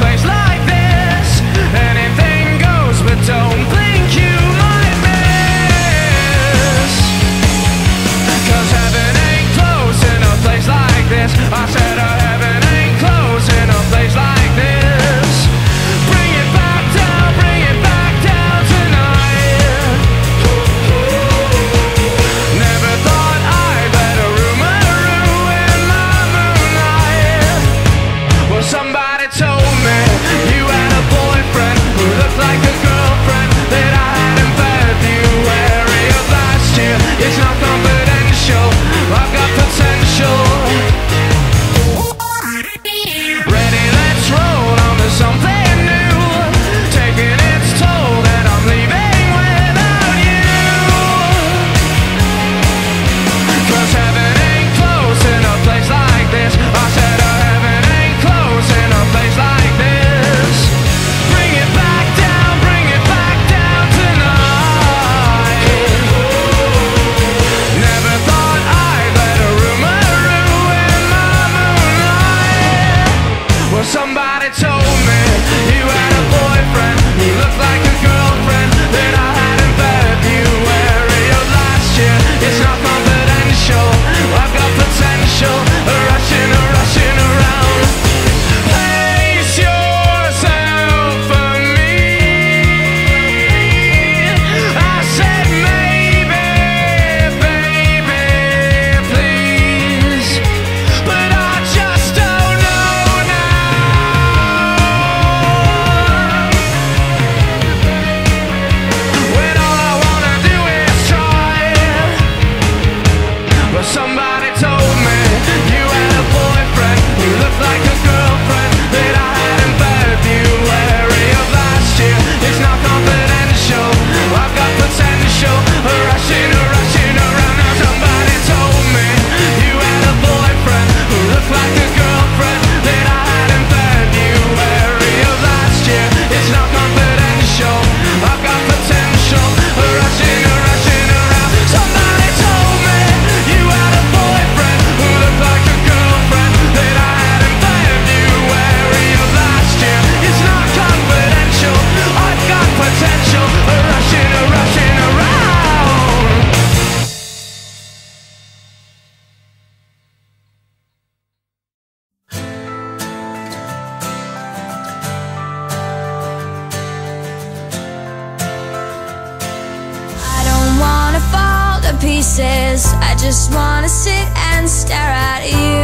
place somebody. says, I just wanna sit and stare at you.